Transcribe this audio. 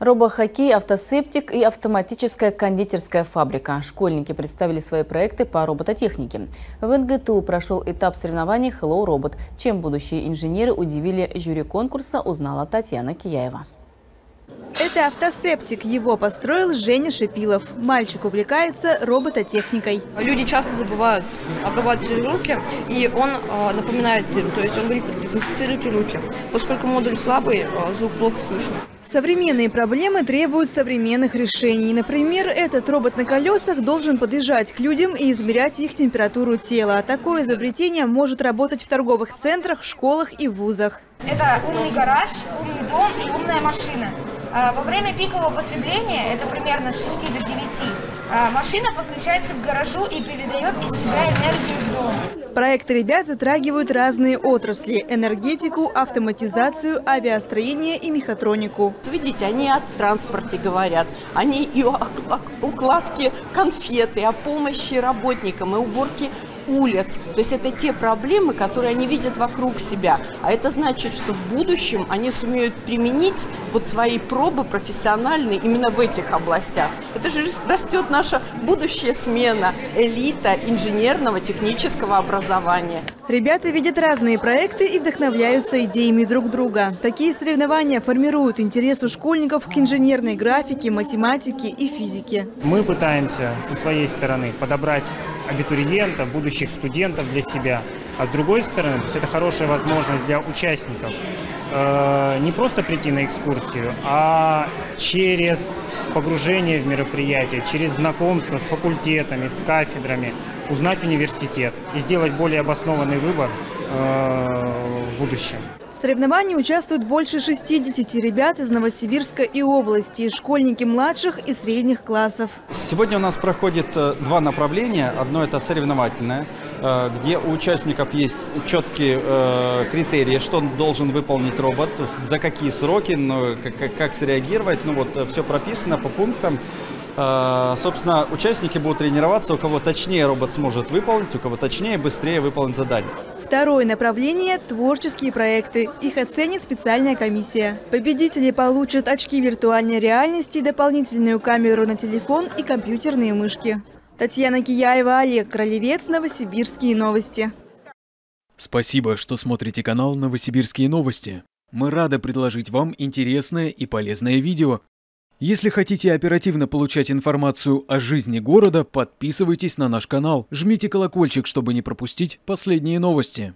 Робохоккей, автосептик и автоматическая кондитерская фабрика. Школьники представили свои проекты по робототехнике. В НГТУ прошел этап соревнований Hello Robot. Чем будущие инженеры удивили жюри конкурса, узнала Татьяна Кияева. Это автосептик. Его построил Женя Шипилов. Мальчик увлекается робототехникой. Люди часто забывают обрабатывать руки, и он э, напоминает им, то есть он говорит, дезинфицируйте руки. Поскольку модуль слабый, э, звук плохо слышно. Современные проблемы требуют современных решений. Например, этот робот на колесах должен подъезжать к людям и измерять их температуру тела. Такое изобретение может работать в торговых центрах, школах и вузах. Это умный гараж, умный дом и умная машина. А, во время пикового потребления, это примерно с 6 до 9, а, машина подключается к гаражу и передает из себя энергию в дом. Проекты ребят затрагивают разные отрасли – энергетику, автоматизацию, авиастроение и мехатронику. Видите, они о транспорте говорят, они и о укладке конфеты, о помощи работникам, и уборке улиц. То есть это те проблемы, которые они видят вокруг себя. А это значит, что в будущем они сумеют применить вот свои пробы профессиональные именно в этих областях. Это же растет наша будущая смена, элита инженерного, технического образования. Ребята видят разные проекты и вдохновляются идеями друг друга. Такие соревнования формируют интерес у школьников к инженерной графике, математике и физике. Мы пытаемся со своей стороны подобрать абитуриентов, будущих студентов для себя. А с другой стороны, то есть это хорошая возможность для участников э, не просто прийти на экскурсию, а через погружение в мероприятие, через знакомство с факультетами, с кафедрами, узнать университет и сделать более обоснованный выбор э, в будущем. В соревновании участвуют больше 60 ребят из Новосибирска и области, школьники младших и средних классов. Сегодня у нас проходит э, два направления. Одно это соревновательное, э, где у участников есть четкие э, критерии, что должен выполнить робот, за какие сроки, ну, как, как среагировать. Ну вот все прописано по пунктам. Собственно, участники будут тренироваться, у кого точнее робот сможет выполнить, у кого точнее, быстрее выполнить задание. Второе направление – творческие проекты. Их оценит специальная комиссия. Победители получат очки виртуальной реальности, дополнительную камеру на телефон и компьютерные мышки. Татьяна Кияева, Олег Кролевец, Новосибирские новости. Спасибо, что смотрите канал «Новосибирские новости». Мы рады предложить вам интересное и полезное видео. Если хотите оперативно получать информацию о жизни города, подписывайтесь на наш канал, жмите колокольчик, чтобы не пропустить последние новости.